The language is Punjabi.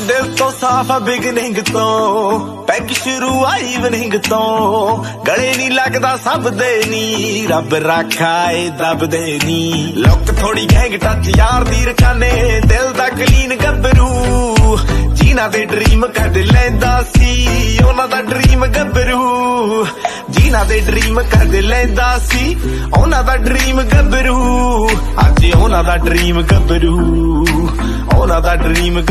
ਦਿਲ ਤੋਂ ਸਾਫ਼ ਬਿਗਨਿੰਗ ਤੋਂ। ਪੈਗ ਸ਼ੁਰੂ ਆਈ ਤੋਂ। ਗਲੇ ਨਹੀਂ ਲੱਗਦਾ, ਸਭ ਦੇ ਨੀ। ਰੱਬ ਰਾਖਾ ਏ ਦਬਦੇ ਨੀ। ਲੁੱਕ ਥੋੜੀ ਗੈਂਗ ਟੱਚ ਯਾਰ ਦੀ ਰਕਾਨੇ ਦਿਲ ਦਾ ਕਲੀਨ ਗੱਭਰੂ। ਜੀਨਾ ਦੇ ਡ੍ਰੀਮ ਕੱਢ ਲੈਂਦਾ ਸੀ, ਉਹਨਾਂ ਦਾ ਡ੍ਰੀਮ ਗੱਭਰੂ। ਜੀਨਾ ਦੇ ਡ੍ਰੀਮ ਕੱਢ ਲੈਂਦਾ ਸੀ, ਉਹਨਾਂ ਦਾ ਡ੍ਰੀਮ ਗੱਭਰੂ। ਅੱਜ ਉਹਨਾਂ ਦਾ ਡ੍ਰੀਮ ਗੱਭਰੂ। ਉਹਨਾਂ ਦਾ ਡ੍ਰੀਮ